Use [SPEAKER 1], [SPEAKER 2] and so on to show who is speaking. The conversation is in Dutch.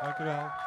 [SPEAKER 1] Dank u wel.